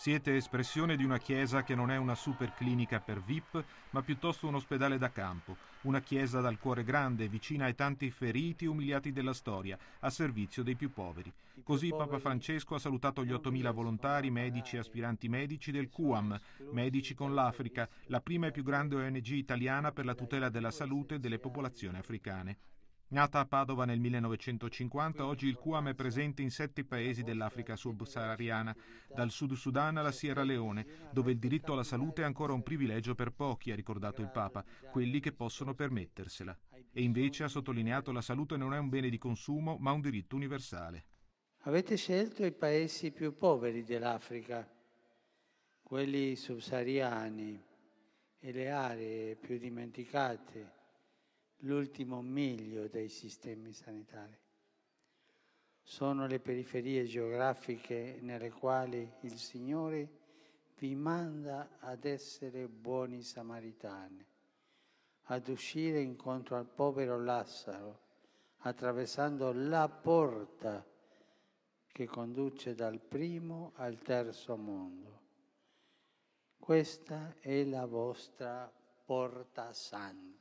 Siete espressione di una chiesa che non è una superclinica per VIP, ma piuttosto un ospedale da campo, una chiesa dal cuore grande, vicina ai tanti feriti e umiliati della storia, a servizio dei più poveri. Così Papa Francesco ha salutato gli 8.000 volontari, medici e aspiranti medici del QAM, Medici con l'Africa, la prima e più grande ONG italiana per la tutela della salute delle popolazioni africane. Nata a Padova nel 1950, oggi il QAM è presente in sette paesi dell'Africa subsahariana, dal Sud Sudan alla Sierra Leone, dove il diritto alla salute è ancora un privilegio per pochi, ha ricordato il Papa, quelli che possono permettersela. E invece ha sottolineato la salute non è un bene di consumo, ma un diritto universale. Avete scelto i paesi più poveri dell'Africa, quelli subsahariani e le aree più dimenticate l'ultimo miglio dei sistemi sanitari. Sono le periferie geografiche nelle quali il Signore vi manda ad essere buoni samaritani, ad uscire incontro al povero Lazzaro, attraversando la porta che conduce dal primo al terzo mondo. Questa è la vostra porta santa.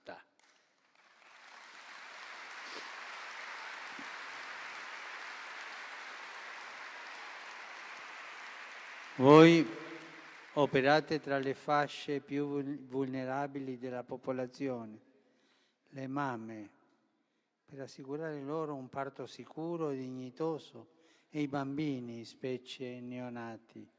Voi operate tra le fasce più vulnerabili della popolazione, le mamme, per assicurare loro un parto sicuro e dignitoso e i bambini, specie neonati.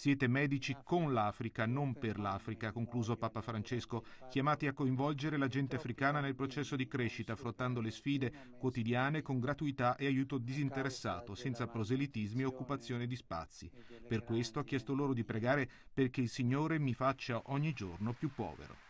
Siete medici con l'Africa, non per l'Africa, ha concluso Papa Francesco, chiamati a coinvolgere la gente africana nel processo di crescita, affrontando le sfide quotidiane con gratuità e aiuto disinteressato, senza proselitismi e occupazione di spazi. Per questo ha chiesto loro di pregare perché il Signore mi faccia ogni giorno più povero.